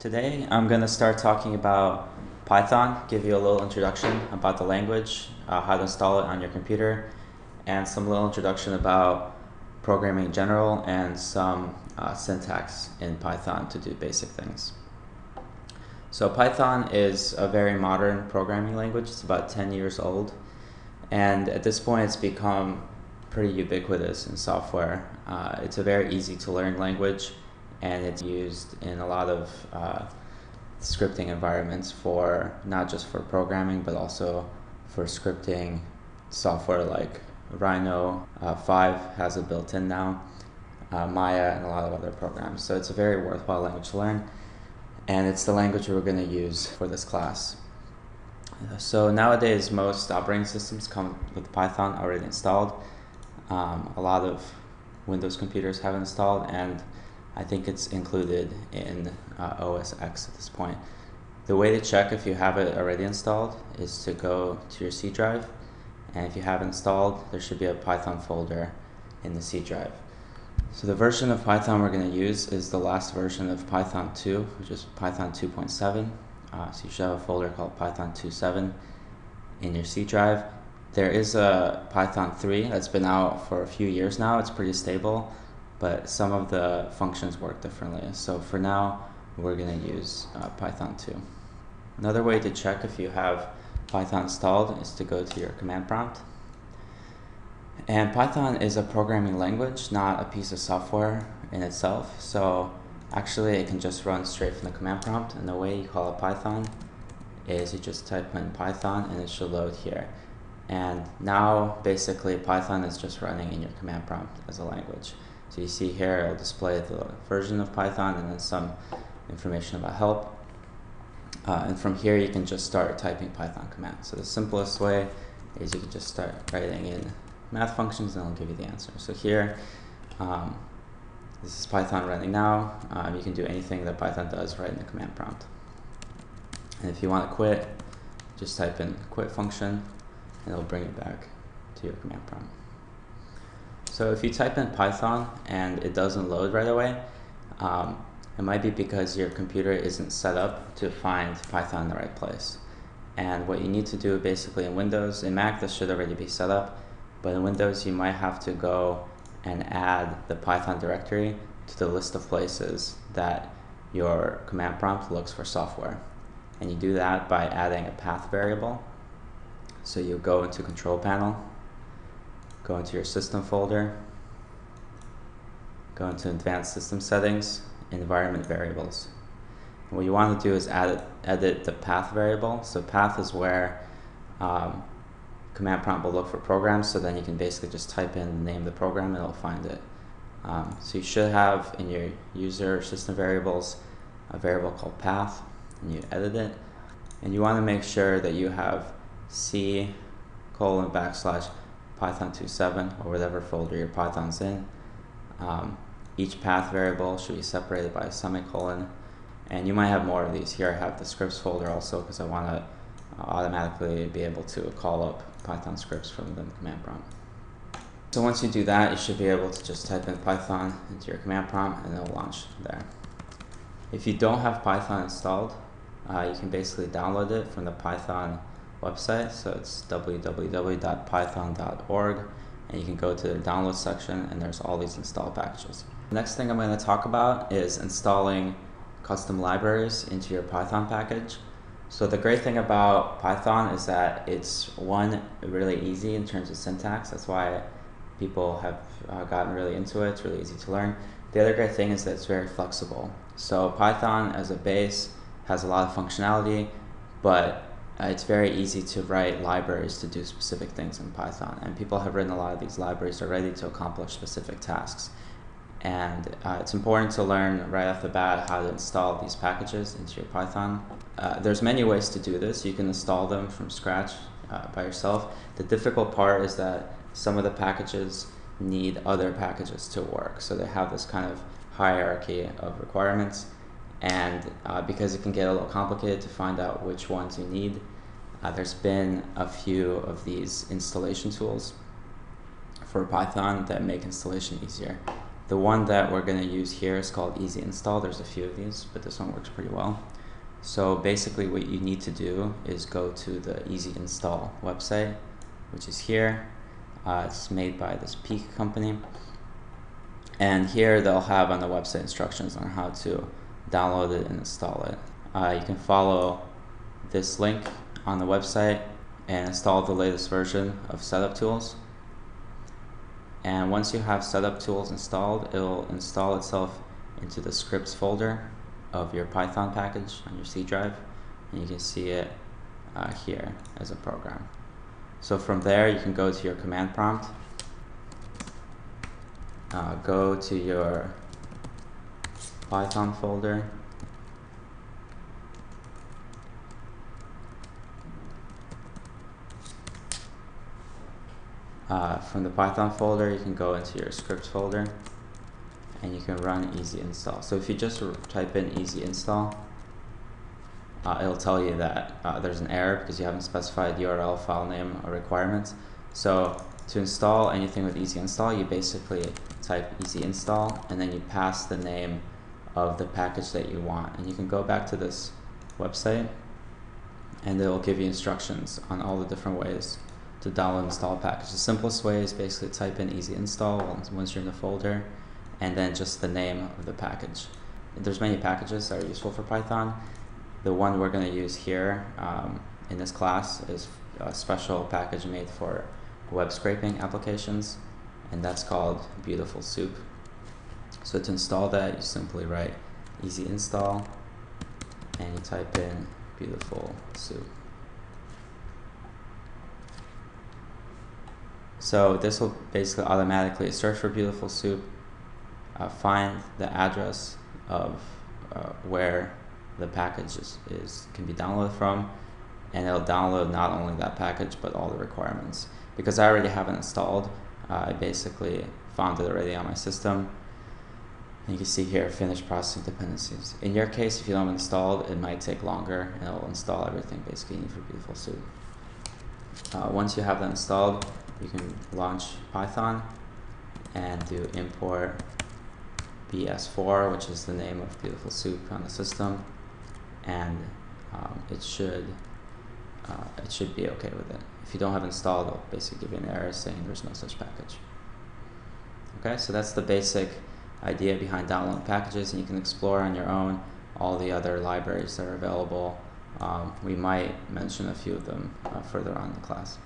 Today I'm going to start talking about Python, give you a little introduction about the language, uh, how to install it on your computer, and some little introduction about programming in general and some uh, syntax in Python to do basic things. So Python is a very modern programming language. It's about 10 years old. And at this point it's become pretty ubiquitous in software. Uh, it's a very easy to learn language and it's used in a lot of uh, scripting environments for not just for programming but also for scripting software like Rhino uh, 5 has it built in now, uh, Maya, and a lot of other programs. So it's a very worthwhile language to learn, and it's the language we're going to use for this class. So nowadays, most operating systems come with Python already installed. Um, a lot of Windows computers have installed, and I think it's included in uh, OS X at this point. The way to check if you have it already installed is to go to your C drive, and if you have installed, there should be a Python folder in the C drive. So the version of Python we're going to use is the last version of Python 2, which is Python 2.7. Uh, so you should have a folder called Python 2.7 in your C drive. There is a Python 3 that's been out for a few years now. It's pretty stable but some of the functions work differently. So for now, we're going to use uh, Python 2. Another way to check if you have Python installed is to go to your command prompt. And Python is a programming language, not a piece of software in itself. So actually it can just run straight from the command prompt. And the way you call it Python is you just type in Python and it should load here. And now basically Python is just running in your command prompt as a language. So you see here, I'll display the version of Python and then some information about help. Uh, and from here, you can just start typing Python commands. So the simplest way is you can just start writing in math functions and it'll give you the answer. So here, um, this is Python running now. Um, you can do anything that Python does right in the command prompt. And if you want to quit, just type in quit function and it'll bring it back to your command prompt. So if you type in Python and it doesn't load right away, um, it might be because your computer isn't set up to find Python in the right place. And what you need to do basically in Windows, in Mac this should already be set up, but in Windows you might have to go and add the Python directory to the list of places that your command prompt looks for software. And you do that by adding a path variable. So you go into control panel go into your system folder, go into advanced system settings, environment variables. And what you want to do is add, edit the path variable. So path is where um, command prompt will look for programs, so then you can basically just type in the name of the program and it'll find it. Um, so you should have in your user system variables a variable called path, and you edit it. And you want to make sure that you have C colon backslash Python 2.7 or whatever folder your Python's in. Um, each path variable should be separated by a semicolon. And you might have more of these. Here I have the scripts folder also because I want to uh, automatically be able to call up Python scripts from the command prompt. So once you do that, you should be able to just type in Python into your command prompt and it'll launch there. If you don't have Python installed, uh, you can basically download it from the Python website. So it's www.python.org and you can go to the download section and there's all these install packages. The next thing I'm going to talk about is installing custom libraries into your Python package. So the great thing about Python is that it's one really easy in terms of syntax. That's why people have uh, gotten really into it. It's really easy to learn. The other great thing is that it's very flexible. So Python as a base has a lot of functionality, but uh, it's very easy to write libraries to do specific things in Python. And people have written a lot of these libraries already to accomplish specific tasks. And uh, it's important to learn right off the bat how to install these packages into your Python. Uh, there's many ways to do this. You can install them from scratch uh, by yourself. The difficult part is that some of the packages need other packages to work. So they have this kind of hierarchy of requirements and uh, because it can get a little complicated to find out which ones you need, uh, there's been a few of these installation tools for Python that make installation easier. The one that we're going to use here is called Easy Install. There's a few of these, but this one works pretty well. So basically what you need to do is go to the Easy Install website, which is here. Uh, it's made by this Peak company. And here they'll have on the website instructions on how to download it and install it. Uh, you can follow this link on the website and install the latest version of setup tools. And once you have setup tools installed, it'll install itself into the scripts folder of your Python package on your C drive. And you can see it uh, here as a program. So from there, you can go to your command prompt, uh, go to your Python folder, Uh, from the Python folder, you can go into your scripts folder and you can run easy install. So if you just type in easy install, uh, it'll tell you that uh, there's an error because you haven't specified URL, file name, or requirements. So to install anything with easy install, you basically type easy install and then you pass the name of the package that you want. And you can go back to this website and it'll give you instructions on all the different ways to download install package. The simplest way is basically type in easy install once, once you're in the folder and then just the name of the package. There's many packages that are useful for Python. The one we're going to use here um, in this class is a special package made for web scraping applications and that's called Beautiful Soup. So to install that you simply write easy install and you type in Beautiful Soup. So this will basically automatically search for Beautiful Soup, uh, find the address of uh, where the package is, is, can be downloaded from, and it'll download not only that package but all the requirements. Because I already have it installed, uh, I basically found it already on my system. And you can see here, finish processing dependencies. In your case, if you don't have installed, it might take longer, and it'll install everything basically you need for Beautiful Soup. Uh, once you have that installed, you can launch Python and do import bs4 which is the name of beautiful soup on the system and um, it should uh, it should be okay with it if you don't have installed it'll basically give you an error saying there's no such package okay so that's the basic idea behind download packages and you can explore on your own all the other libraries that are available. Um, we might mention a few of them uh, further on in the class